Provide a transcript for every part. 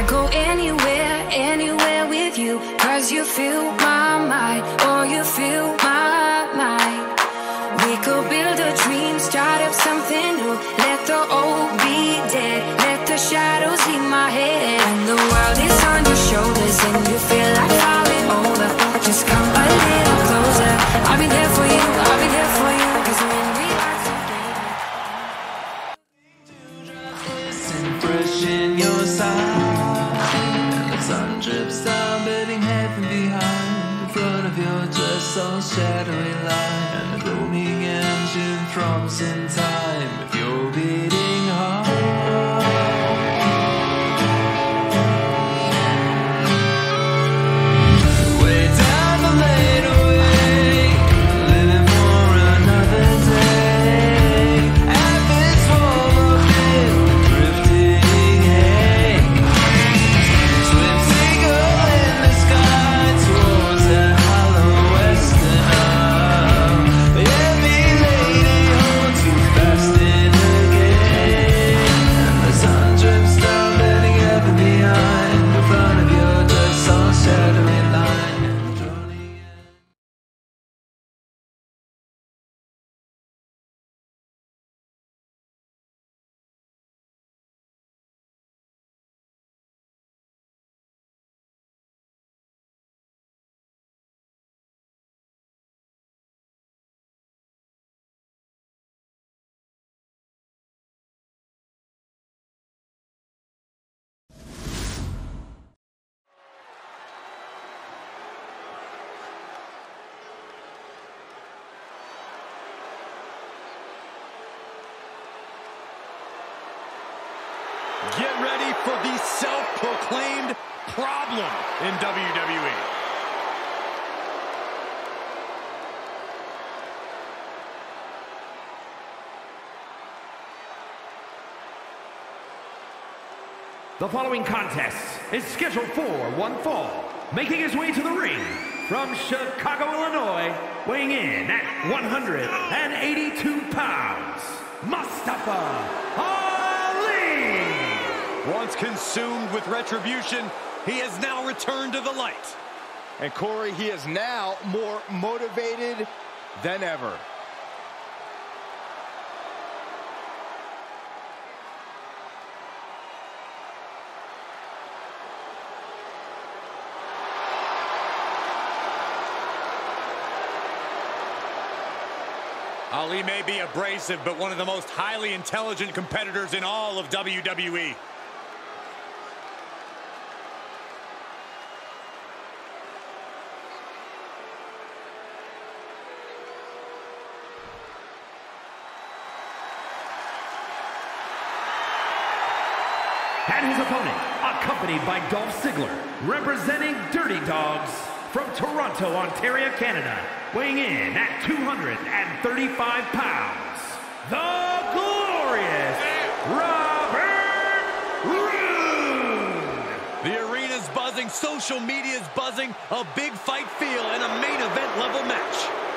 I go anywhere, anywhere with you. Cause you fill my mind, or you fill ready for the self-proclaimed problem in. WWE. The following contest is scheduled for one fall, making his way to the ring from Chicago, Illinois, weighing in at 182 pounds, Mustafa! Once consumed with retribution, he has now returned to the light. And Corey, he is now more motivated than ever. Ali may be abrasive, but one of the most highly intelligent competitors in all of. WWE. And his opponent, accompanied by Dolph Ziggler, representing Dirty Dogs from Toronto, Ontario, Canada, weighing in at 235 pounds, the glorious Robert Roode! The arena's buzzing, social media's buzzing, a big fight feel, and a main event level match.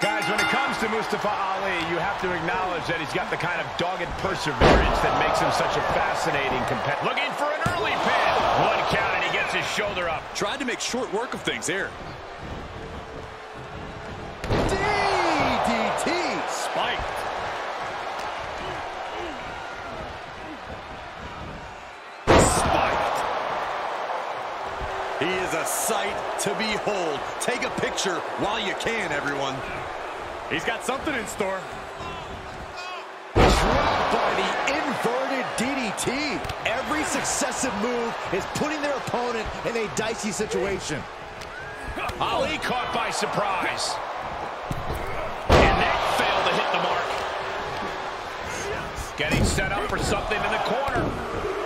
Guys, when it comes to Mustafa Ali, you have to acknowledge that he's got the kind of dogged perseverance that makes him such a fascinating competitor. Looking for an early pin. One count, and he gets his shoulder up. Tried to make short work of things here. Sight to behold. Take a picture while you can, everyone. He's got something in store. Dropped by the inverted DDT. Every successive move is putting their opponent in a dicey situation. Ali caught by surprise. And that failed to hit the mark. Getting set up for something in the corner.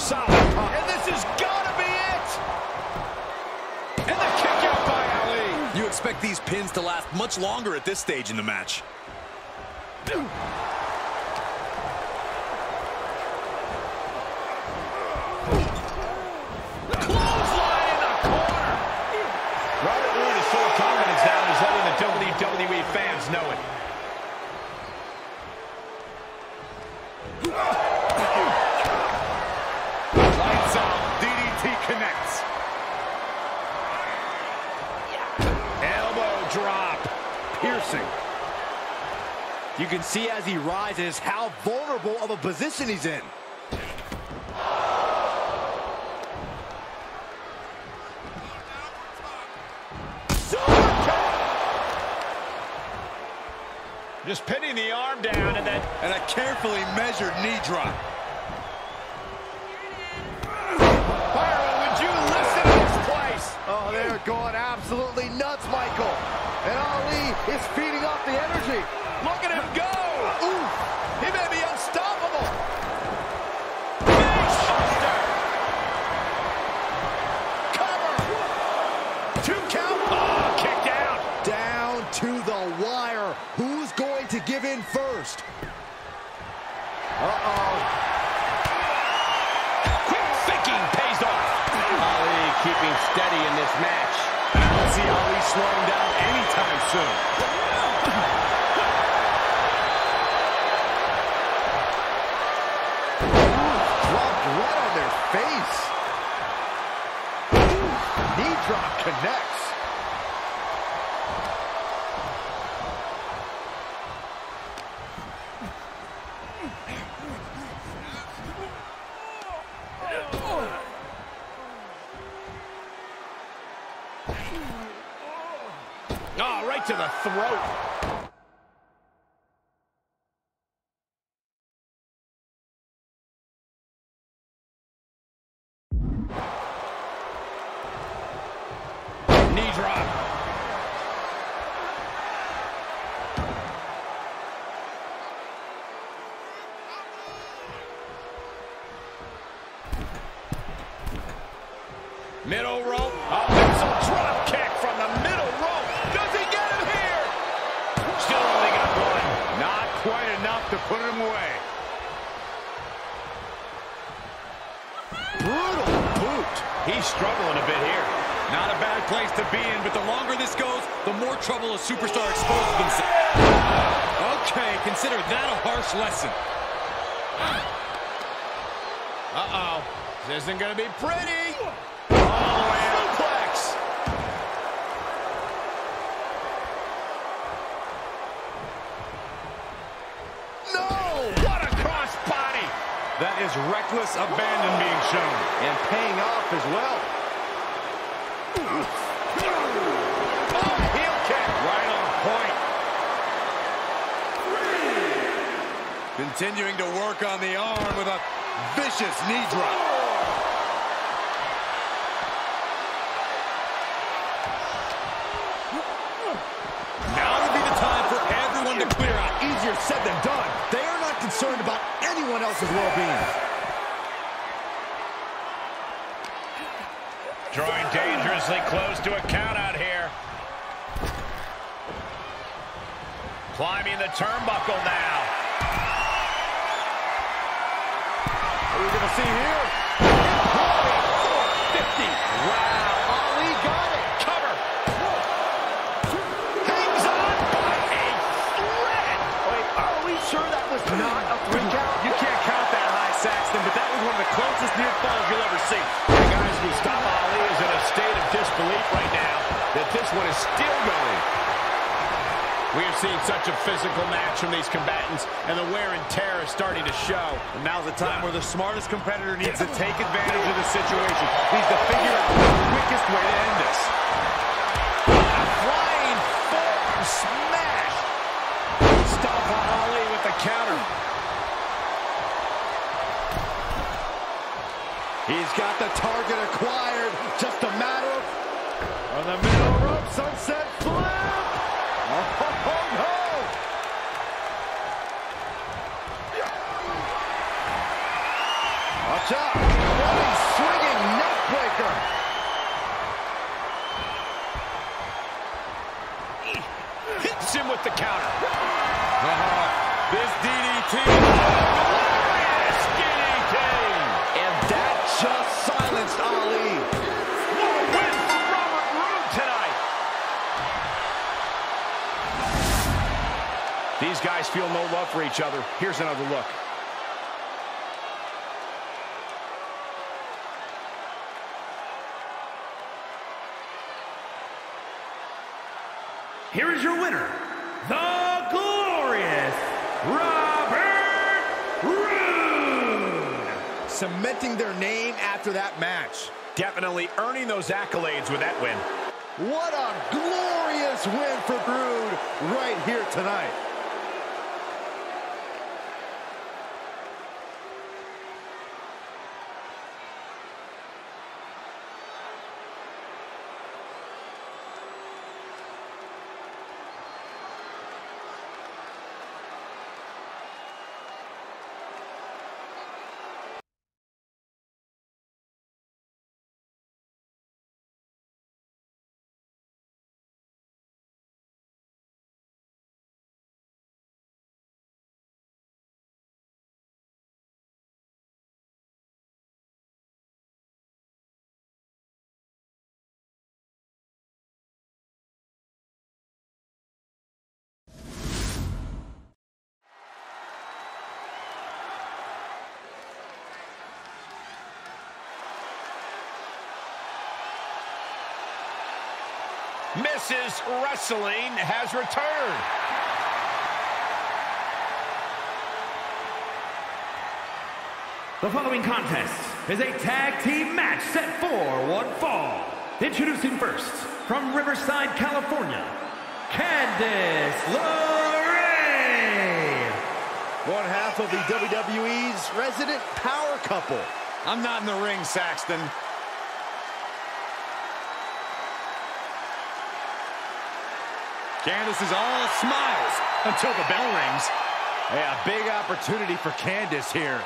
Solid pump. And this has got to be it. And the kick out by Ali. You expect these pins to last much longer at this stage in the match. You can see as he rises how vulnerable of a position he's in. Just pinning the arm down and then And a carefully measured knee drop. Byron, would you listen to this place? Oh, they're going absolutely nuts, Michael. And Ali is feeding off the energy. Look at him go! Ooh, He may be unstoppable. Cover. Two count. Oh, kicked out. down to the wire. Who's going to give in first? Uh-oh. Quick thinking pays off. Ali keeping steady in this match. I don't see Ali slowing down anytime soon. Face. Knee drop connects. Oh, right to the throat. Knee drop. Middle rope. A missile drop kick from the middle rope. Does he get him here? Still only got one. Not quite enough to put him away. Brutal boot. He's struggling a bit here. Not a bad place to be in, but the longer this goes, the more trouble a superstar exposes themselves. Okay, consider that a harsh lesson. Uh-oh. This isn't going to be pretty. Is reckless abandon being shown. And paying off as well. Oh, heel kick. Right on point. Continuing to work on the arm with a vicious knee drop. Else's well-being. Drawing dangerously close to a count out here. Climbing the turnbuckle now. What are we going to see here? 50. Wow. Ali got it. Cover. Hangs on by a thread. Wait, are we sure that was not a three count? You can't count that high, Saxton, but that was one of the closest near falls you'll ever see. The guys Mustafa Ali is in a state of disbelief right now that this one is still going. We have seen such a physical match from these combatants, and the wear and tear is starting to show. And now's the time where the smartest competitor needs to take advantage of the situation. Needs to figure out the quickest way to end this. Flying forearm got the target acquired. Just a matter of... On the middle rope, sunset flip! Oh, oh, no! Watch out! What a swinging neck! Hits him with the counter. Uh -huh. This DDT... These feel no love for each other. Here's another look. Here is your winner, the glorious Robert Roode. Cementing their name after that match. Definitely earning those accolades with that win. What a glorious win for Roode right here tonight. Mrs. Wrestling has returned. The following contest is a tag team match set for one fall. Introducing first, from Riverside, California, Candice LeRae. One half of the WWE's resident power couple. I'm not in the ring, Saxton. Candice is all smiles until the bell rings. Yeah, big opportunity for Candice here.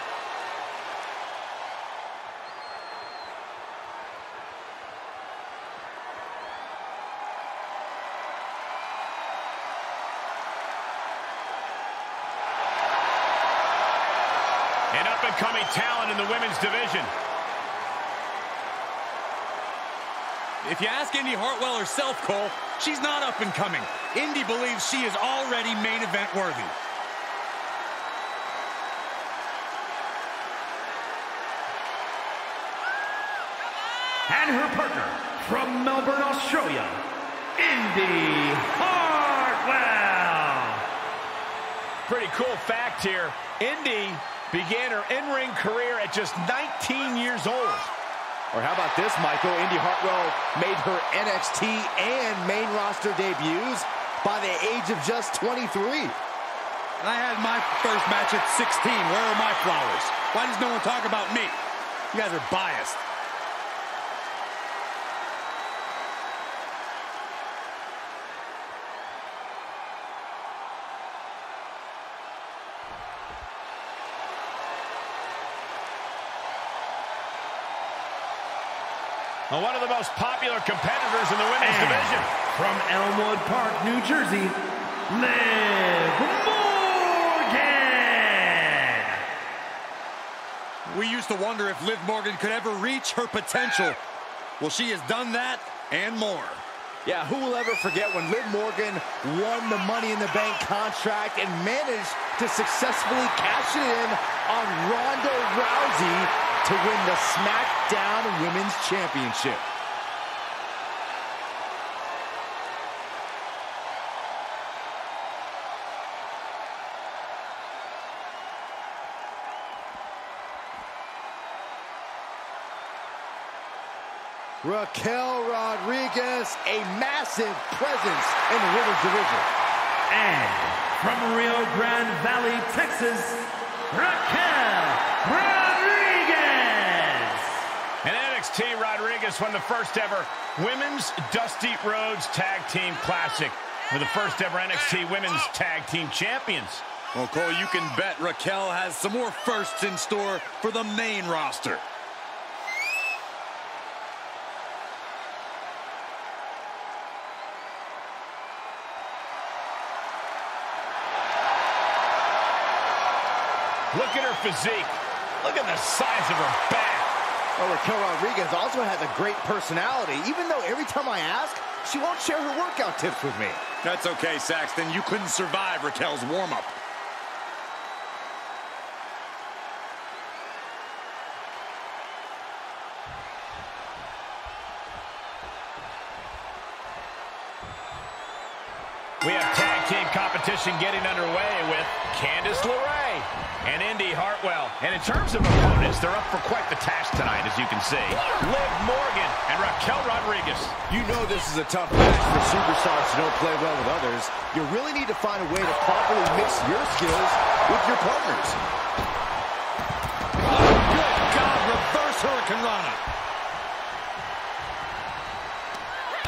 An up-and-coming talent in the women's division. If you ask Indi Hartwell herself, Cole, she's not up and coming. Indi believes she is already main event worthy. And her partner, from Melbourne, Australia, Indi Hartwell. Pretty cool fact here. Indi began her in-ring career at just 19 years old. Or how about this, Michael? Indi Hartwell made her NXT and main roster debuts by the age of just 23. And I had my first match at 16. Where are my flowers? Why does no one talk about me? You guys are biased. One of the most popular competitors in the women's And division. From Elmwood Park, New Jersey, Liv Morgan. We used to wonder if Liv Morgan could ever reach her potential. Well, she has done that and more. Yeah, who will ever forget when Liv Morgan won the Money in the Bank contract and managed to successfully cash it in on Ronda Rousey to win the SmackDown Women's Championship. Raquel Rodriguez, a massive presence in the women's division. And from Rio Grande Valley, Texas, Raquel Rodriguez. T. Rodriguez won the first ever Women's Dusty Rhodes Tag Team Classic. for the first ever NXT Women's Tag Team Champions. Well, Cole, you can bet Raquel has some more firsts in store for the main roster. Look at her physique. Look at the size of her back. Well, Raquel Rodriguez also has a great personality, even though every time I ask, she won't share her workout tips with me. That's okay, Saxton. You couldn't survive Raquel's warm-up. We have tag team competition getting underway with Candice LeRae and Indi Hartwell. And in terms of opponents, they're up for quite the task tonight, as you can see. Liv Morgan and Raquel Rodriguez. You know this is a tough match for superstars who don't play well with others. You really need to find a way to properly mix your skills with your partners. Good God, reverse hurricanrana.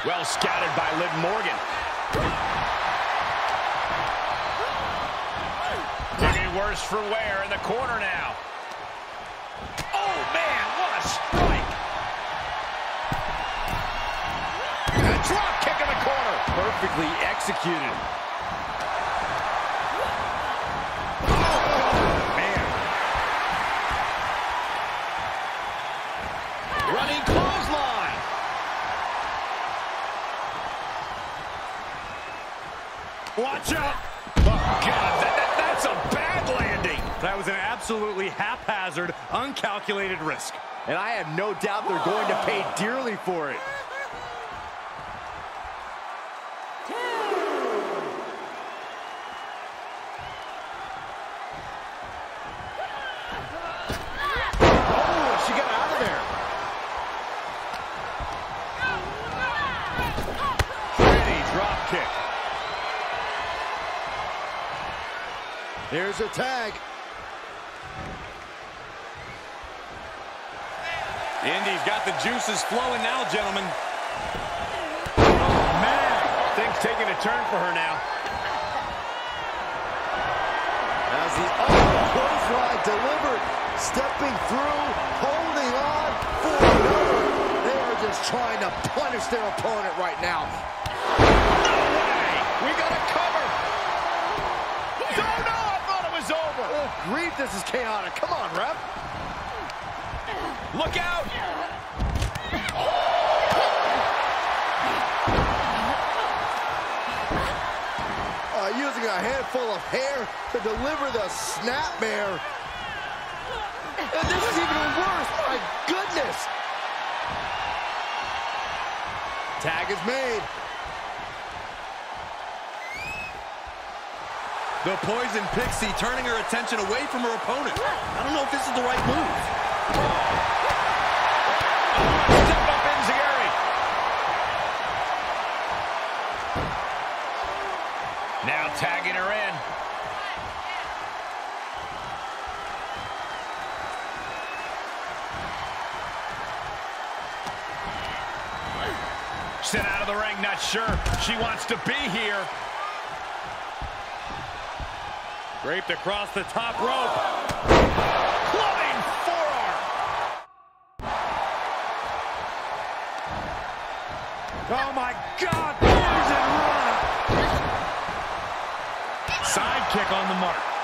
Well scouted by Liv Morgan. Worse for wear in the corner now. Oh, man, what a strike. And a drop kick in the corner. Perfectly executed. Oh, man, running clothesline. Watch out. Was an absolutely haphazard, uncalculated risk. And I have no doubt they're going to pay dearly for it. Oh, she got out of there. Pretty drop kick. Here's a tag. Indi's got the juices flowing now, gentlemen. Oh, man, things taking a turn for her now. As the upper clothesline delivered, stepping through, holding on for another. They are just trying to punish their opponent right now. No way. We got a cover. Oh, no, I thought it was over. Oh, grief, this is chaotic. Come on, ref. Look out. Uh, using a handful of hair to deliver the snapmare. And this is even worse. My goodness. Tag is made. The Poison Pixie turning her attention away from her opponent. I don't know if this is the right move. She wants to be here. Draped across the top rope. Forearm. Oh my God! Poison Rana! Side kick on the mark.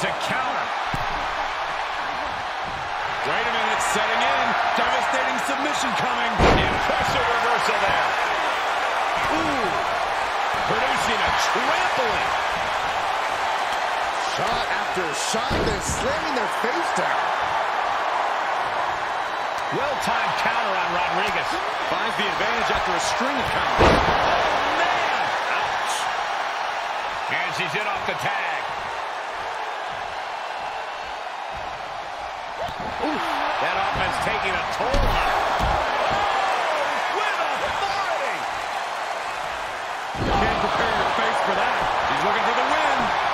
A counter. Wait a minute, setting in. Devastating submission coming. Impressive reversal there. Ooh. Producing a trampling. Shot after shot. They're slamming their face down. Well-timed counter on Rodriguez. Finds the advantage after a string of counters. Oh, man. Ouch. And she's in off the tag. Taking a toll on her. With authority. You can't prepare your face for that. He's looking for the win.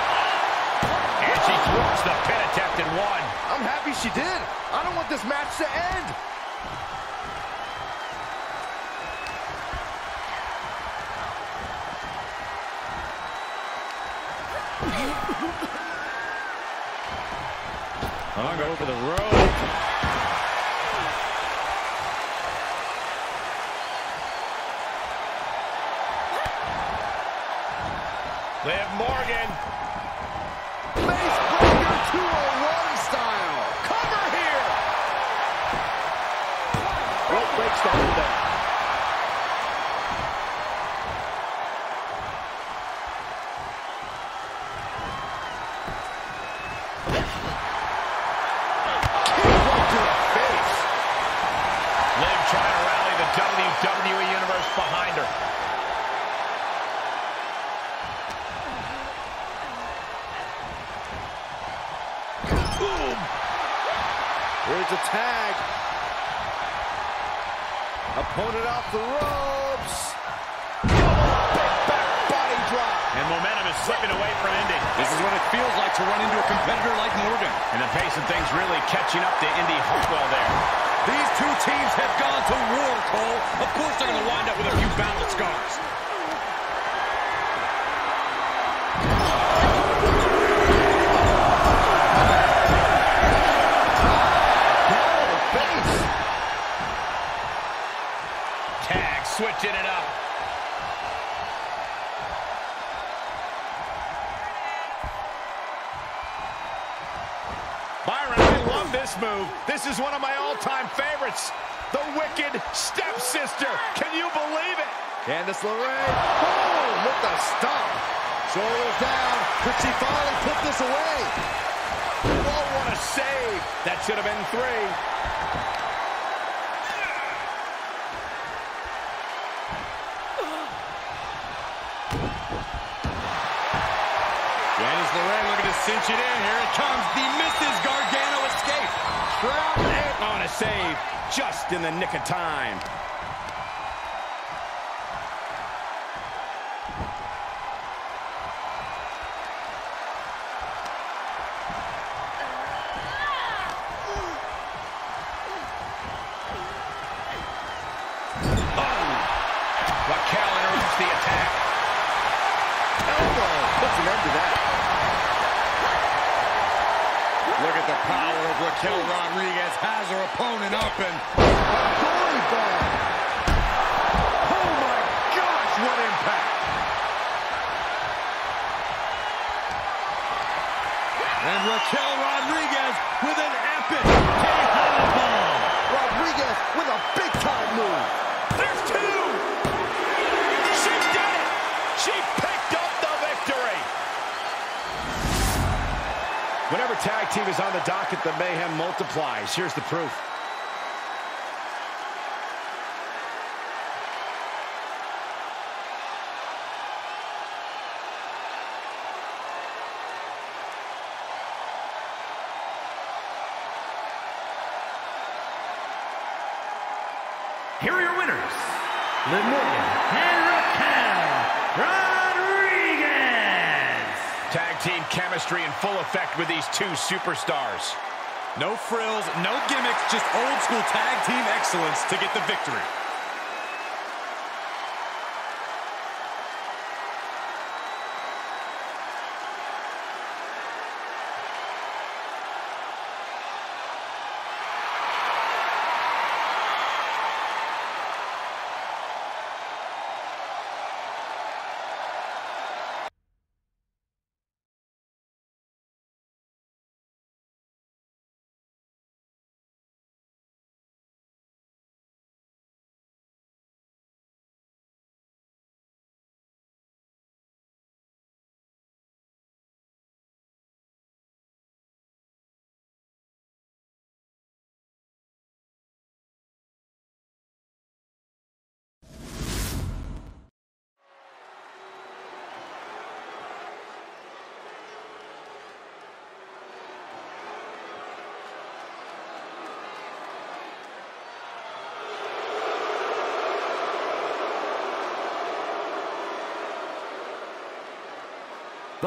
impact and won. I'm happy she did. I don't want this match to end. Hung over the rope. Liv Morgan. Can you believe it? Candice LeRae. Oh, Boom with the stomp. Shoulders down. Could she finally put this away? Oh, what a save. That should have been three. Candice LeRae looking to cinch it in. Here it comes. The Mrs. Gargano escape. Trapped and on a save. Just in the nick of time. Tag team is on the docket, the mayhem multiplies. Here's the proof. Here are your winners, Liv Morgan and Raquel Rodriguez. Tag team chemistry in full effect with these two superstars. No frills, no gimmicks, just old school tag team excellence to get the victory.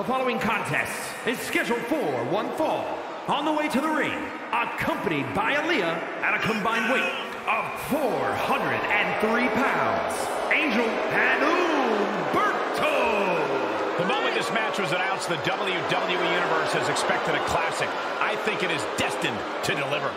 The following contest is scheduled for one fall. on the way to the ring, accompanied by Aliyah at a combined weight of 403 pounds, Angel and Humberto. The moment this match was announced, the WWE Universe has expected a classic. I think it is destined to deliver.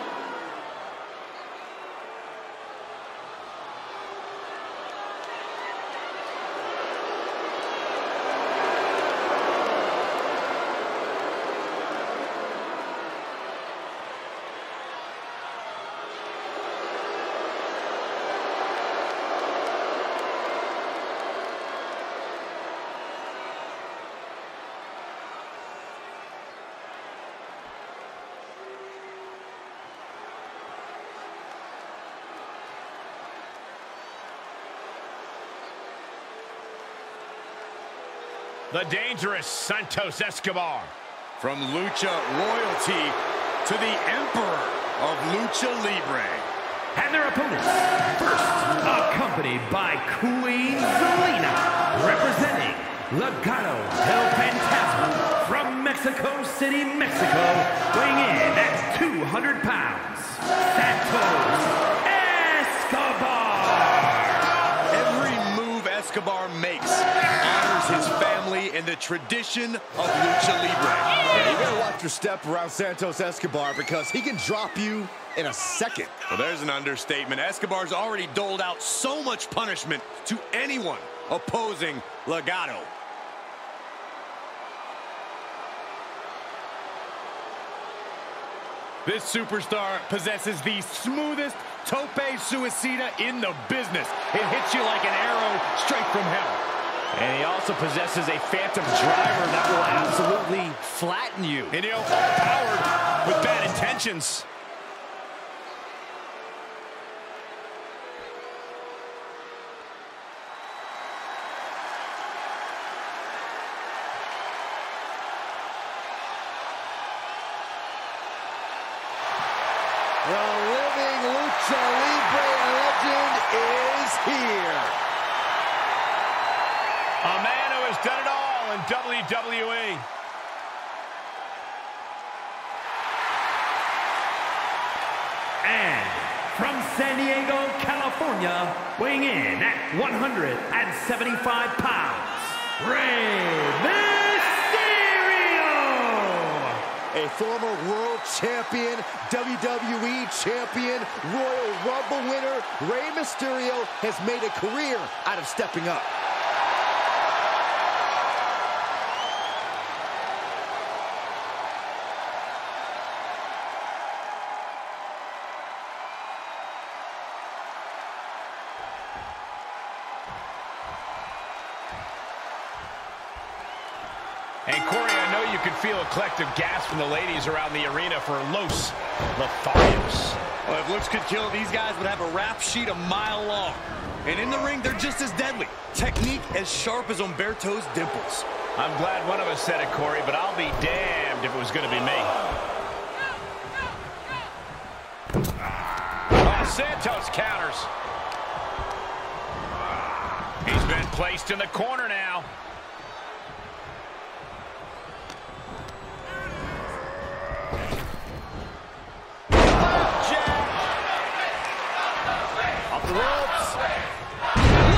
The dangerous Santos Escobar. From Lucha Royalty to the Emperor of Lucha Libre. And their opponents, first accompanied by Queen Zelina, representing Legado del Fantasma from Mexico City, Mexico, weighing in at 200 pounds, Santos Escobar. Every move Escobar makes honors his family and the tradition of Lucha Libre. Yeah, you better watch your step around Santos Escobar because he can drop you in a second. Well, there's an understatement. Escobar's already doled out so much punishment to anyone opposing Legado. This superstar possesses the smoothest tope suicida in the business. It hits you like an arrow straight from hell. And he also possesses a phantom driver that will absolutely flatten you. And you know, all powered with bad intentions. The living Lucha Libre legend is here. A man who has done it all in WWE. And from San Diego, California, weighing in at 175 pounds, Rey Mysterio. A former world champion, WWE champion, Royal Rumble winner, Rey Mysterio has made a career out of stepping up. Know feel a collective gasp from the ladies around the arena for Los Lotharios. Well, if looks could kill, these guys would have a rap sheet a mile long. And in the ring, they're just as deadly. Technique as sharp as Humberto's dimples. I'm glad one of us said it, Corey, but I'll be damned if it was going to be me. Ah. Oh, Santos counters. He's been placed in the corner now. Off the ropes.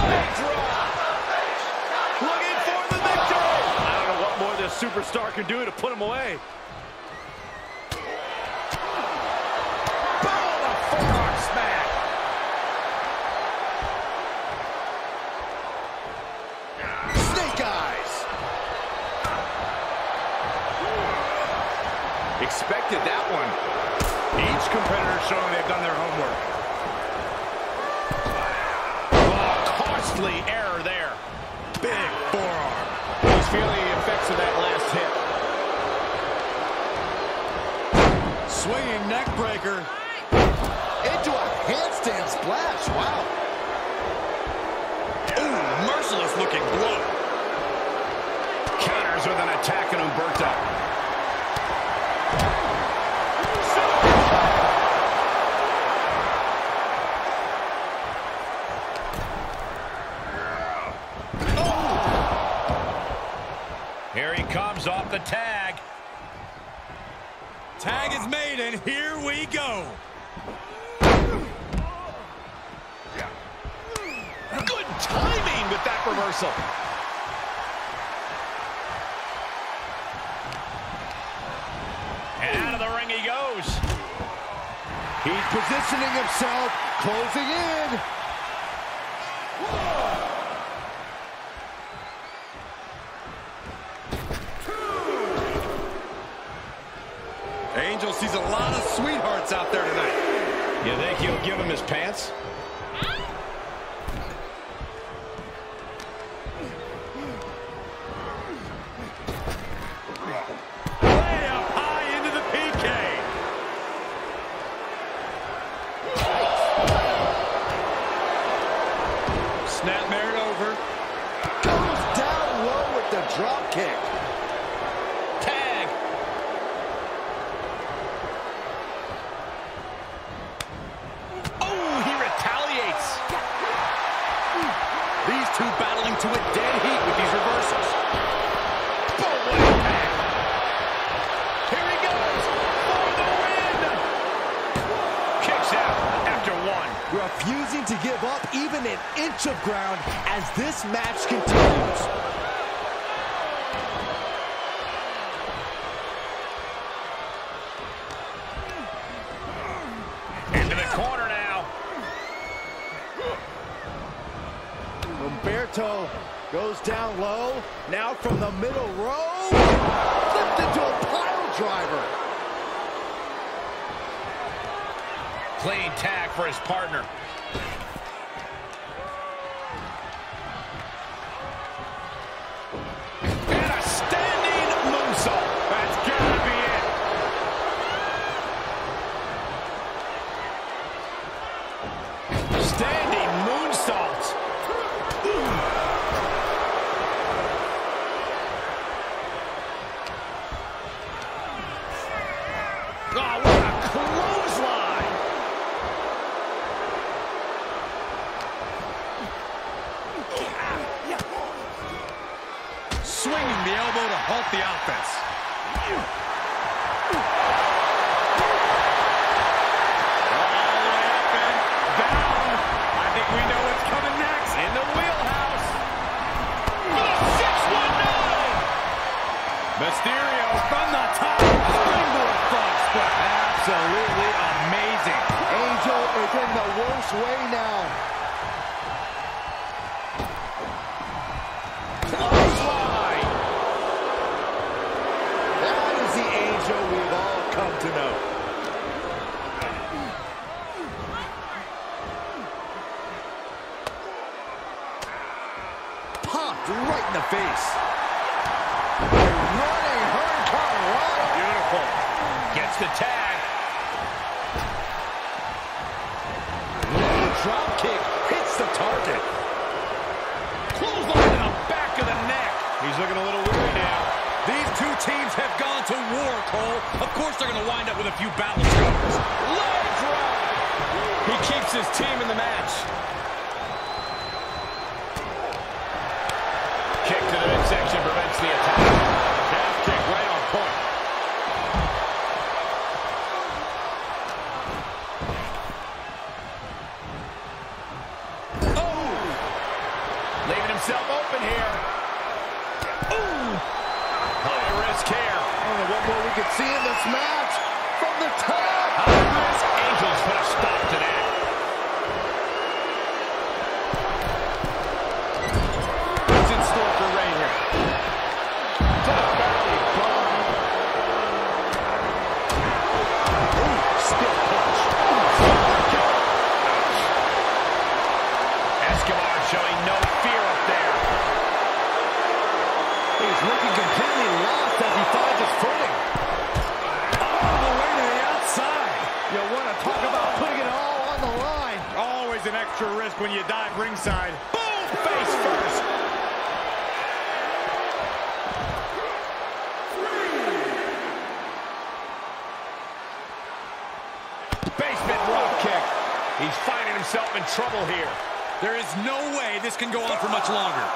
Leg drop. Looking for the victory. I don't know what more this superstar can do to put him away. Boom! A forearm smack. Snake Eyes. Expected that one. Each competitor showing they've done their homework. Oh, costly error there. Big forearm. He's feeling the effects of that last hit. Swinging neck breaker. Into a handstand splash. Wow. Ooh, merciless looking blow. Counters with an attack on Humberto. Here he comes off the tag. Tag is made, and here we go. Good timing with that reversal. And out of the ring he goes. He's positioning himself, closing in. Angel sees a lot of out there tonight. You think he'll give him his pants? Way up high into the PK. Snapmare over. Goes down low with the drop kick. Tag. Oh, he retaliates. These two battling to a dead heat with these reversals. Here he goes for the win. Kicks out after one. Refusing to give up even an inch of ground as this match continues. Into the corner now. Humberto goes down low. Now from the middle row. Flipped into a pile driver. Clean tag for his partner. And a standing moonsault. That's gotta be it. Standing moonsault. Oh, what a clothesline. Swinging the elbow to halt the offense. All the way up and down. I think we know what's coming next. In the wheelhouse. Oh, Mysterio from the top. Springboard frog splash. Absolutely amazing. Angel is in the worst way now. Clothesline. That is the angel we've all come to know. Popped right in the face. Running Hurricane Rana. Beautiful. Gets the tag. Low drop kick hits the target. Clothesline in the back of the neck. He's looking a little weary now. These two teams have gone to war, Cole. Of course they're going to wind up with a few battle scars. Leg drop. He keeps his team in the match. There is no way this can go on for much longer.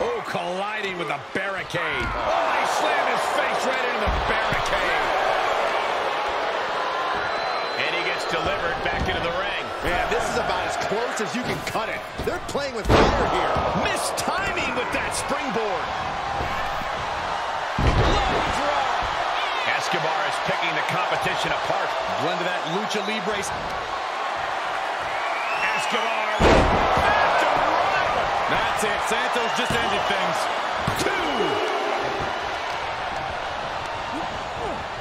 Oh, colliding with a barricade. Oh, he slammed his face right into the barricade. And he gets delivered back into the ring. Yeah, this is about as close as you can cut it. They're playing with fire here. Missed timing with that springboard. Escobar is picking the competition apart. Blend of that lucha libre. Escobar. That's, it. Santos just ended things. Two.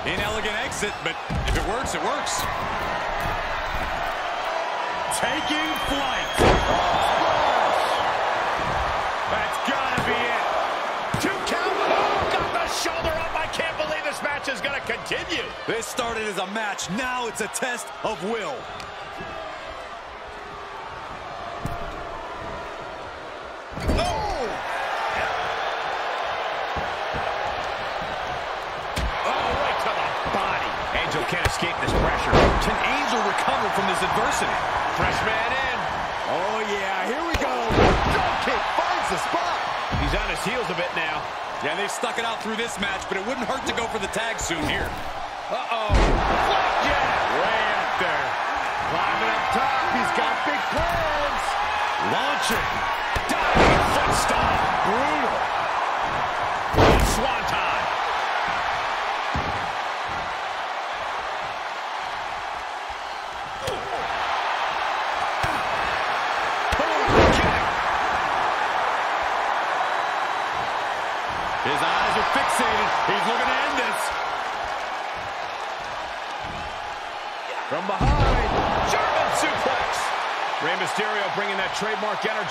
Inelegant exit, but if it works, it works. Taking flight. That's gotta be it. Two count. Oh, got the shoulder up. I can't believe this match is gonna continue. This started as a match. Now it's a test of will. stuck it out through this match, but it wouldn't hurt to go for the tag soon here. Uh-oh. Yeah. Way up there. Climbing up top. He's got big plans. Launching. Diving foot stomp. Brutal.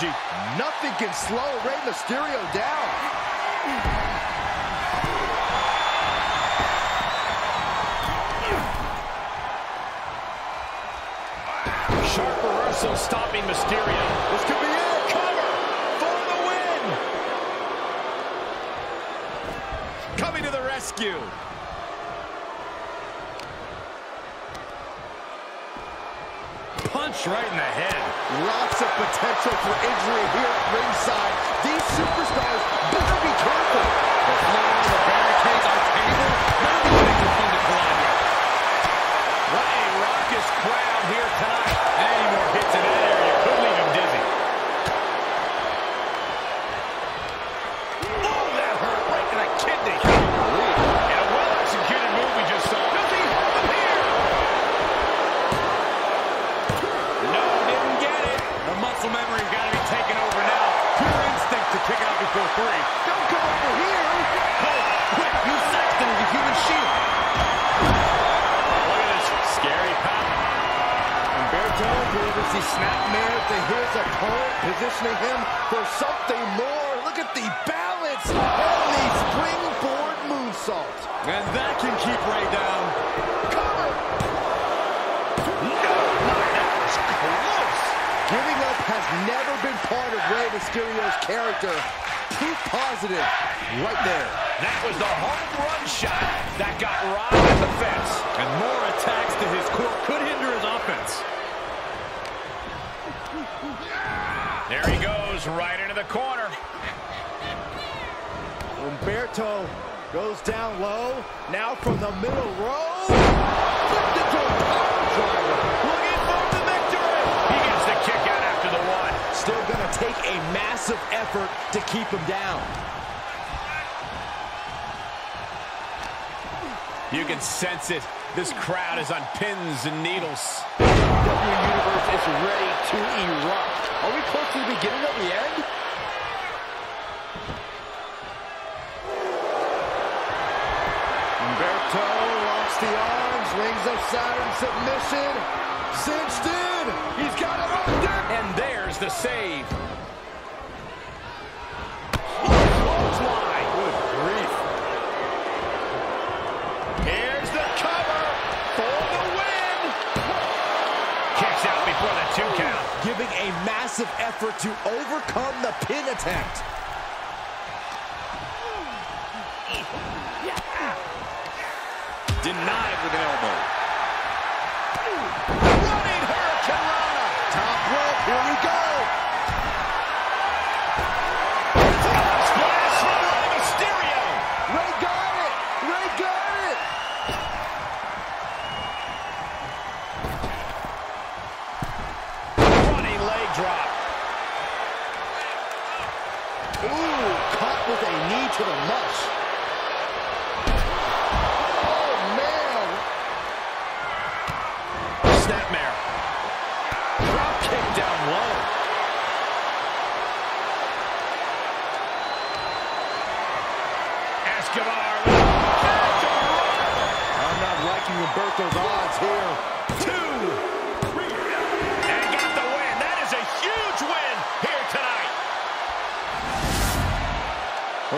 energy. Nothing can slow Rey Mysterio down. Sharp reversal stopping Mysterio. You can sense it. This crowd is on pins and needles. WWE Universe is ready to erupt. Are we close to the beginning of the end? Humberto locks the arms, rings of Saturn submission. Cinched in. He's got it up there. And there's the save. aggressive effort to overcome the pin attempt. Denied with an elbow. Running hurricanrana. Top rope, here we go. To the mush. Oh, man. Snapmare. Drop kick down low. Escobar. I'm not liking Humberto's odds here.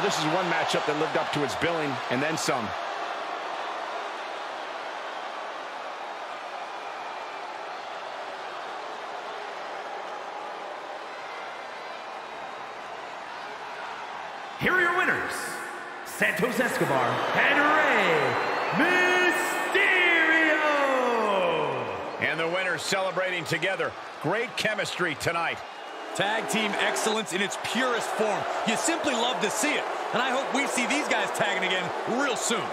This is one matchup that lived up to its billing and then some. Here are your winners, Santos Escobar and Rey Mysterio. And the winners celebrating together. Great chemistry tonight. Tag team excellence in its purest form. You simply love to see it. And I hope we see these guys tagging again real soon.